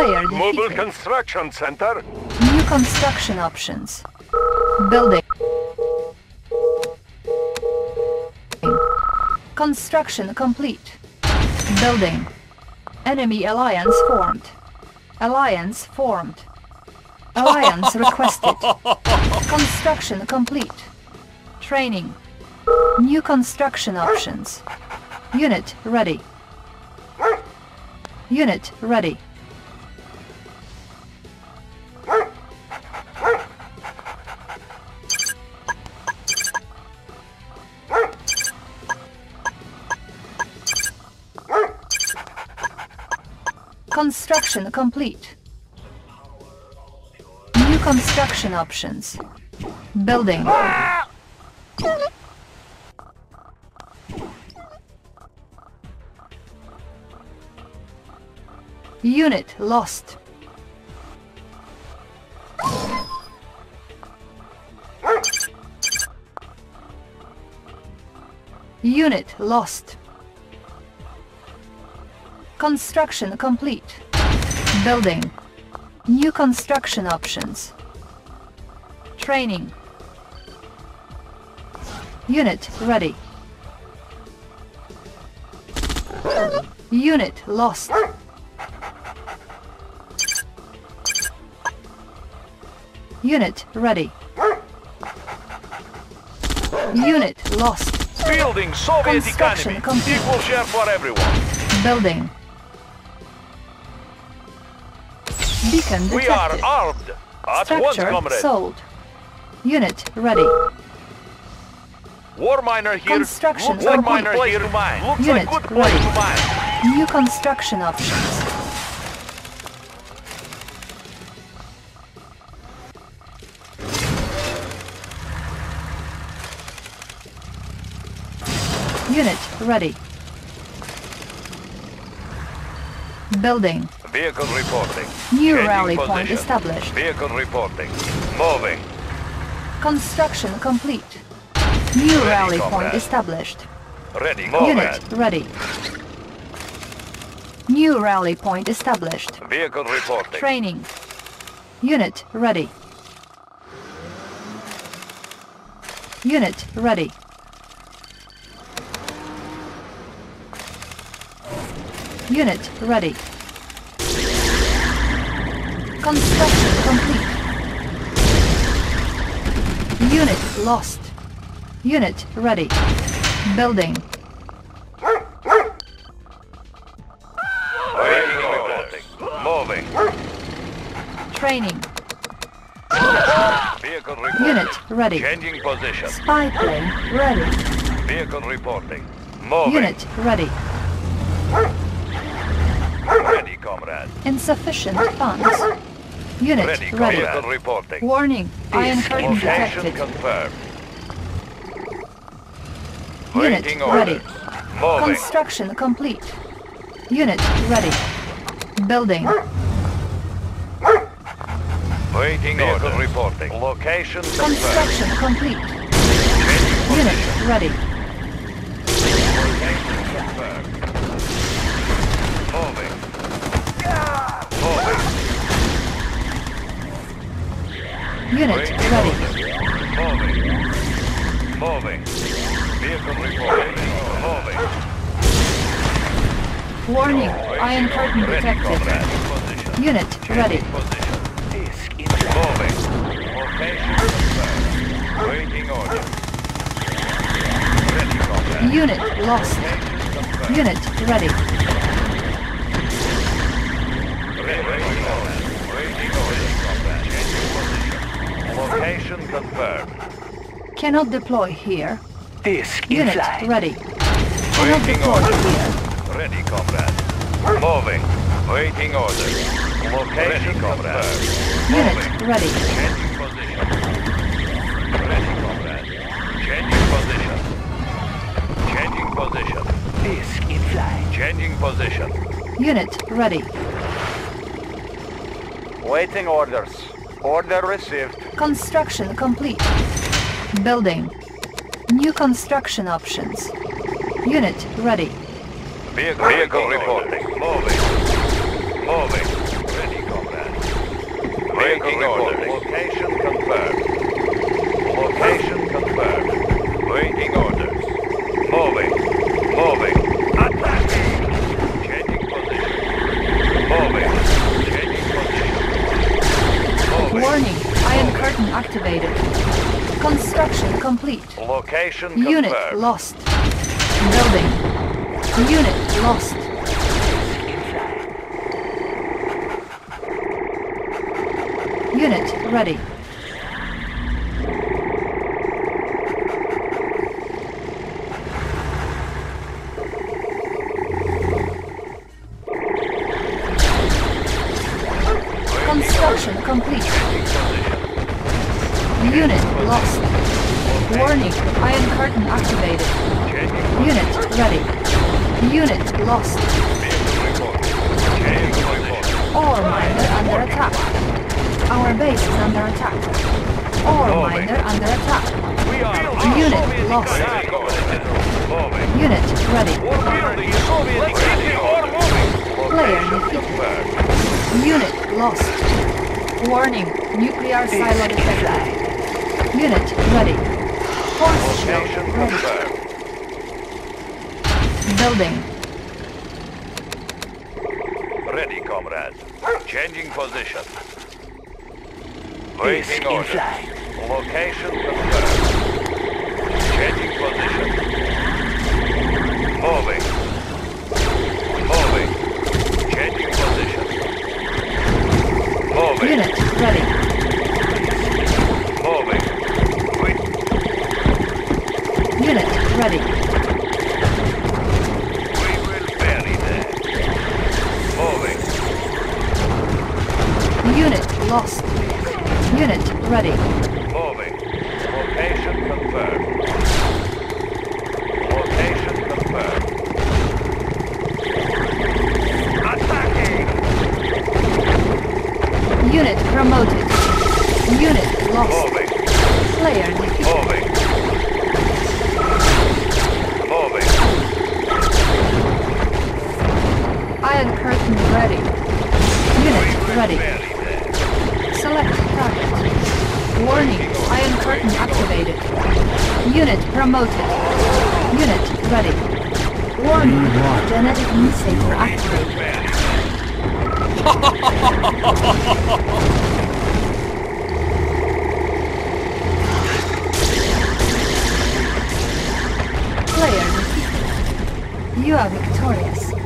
Player Mobile. Construction Center. New construction options. Building. Construction complete. Building. Enemy alliance formed. Alliance formed. Alliance requested. Construction complete. Training. New construction options. Unit ready. Unit ready. Construction complete. New construction options. Building. Unit lost. Unit lost. Construction complete. Building. New construction options. Training. Unit ready. Unit lost. Unit ready. Unit lost. Building Soviet Construction economy. complete. Equal share for everyone. Building. Beacon detected. We are armed. At once, Structure comrade. sold. Unit ready. War miner here. Construction Looks complete. miner Place here. to mine. Looks Unit like good ready. to mine. New construction options. Unit ready. Building. Vehicle reporting. New Changing rally point established. Vehicle reporting. Moving. Construction complete. New Ready, rally comrade. point established. Ready, Unit ready. New rally point established. Vehicle reporting. Training. Unit ready. Unit ready. Unit ready. Construction complete. Unit lost. Unit ready. Building. Moving. Training. Vehicle reporting. Unit ready. Changing position. Spy plane ready. Vehicle reporting. Moving. Unit ready. Ready, comrade. Insufficient funds. Unit Ready, ready. comrade. Vehicle reporting. Warning. Iron curtain Location detected. confirmed. Unit Waiting ready. Moving. Construction complete. Unit ready. Building. Waiting Vehicle orders. reporting. Location confirmed. Construction complete. Unit ready. Location confirmed. Moving. Moving. Unit ready. Moving. Moving. Vehicle reporting. Moving. Warning. Iron curtain detected. Unit ready. Moving. Waiting order. Unit lost. Unit. Ready, Location confirmed. Cannot deploy here. Disc in Unit flight. ready. Cannot Waiting deploy order. here. Ready, comrade. Moving. Waiting order. Location confirmed. Unit Moving. ready. Changing position. Ready, comrade. Changing position. Changing position. Disc in flight. Changing position. Unit ready. Waiting orders. Order received. Construction complete. Building. New construction options. Unit ready. Vehicle, Vehicle reporting. Moving. Moving. Ready, Vehicle reporting. Location confirmed. Location confirmed. Waiting orders. Moving. Moving. Attacking! Changing position. Moving. Changing position. Moving. Warning, Iron Curtain activated. Construction complete. Location Unit lost. Building. Unit lost. Unit ready. Construction complete. Unit lost. Warning, Iron Curtain activated. Unit ready. Unit lost. Ore miner under attack. Our base is under attack. Ore miner under attack. Unit lost. Unit ready. Player defeated. Unit lost. Warning, nuclear silo detected. Unit ready. Force shield ready. confirmed. Building. Ready, comrades. Changing position. Is Waiting in orders. Location confirmed. Changing position. Moving. Moving. Changing position. Moving. Unit ready. Moving. We, Unit ready. we will bury them. Moving. Unit lost. Unit ready. Moving. Location confirmed. Location confirmed. Attacking! Unit promoted. Unit lost. Moving. Player defeated. Moving. Moving. Iron Curtain ready. Unit ready. Bury them. Select target. Warning, Iron Curtain activated. Unit promoted. Unit ready. Warning, genetic mutator activated. Player defeated. You are victorious.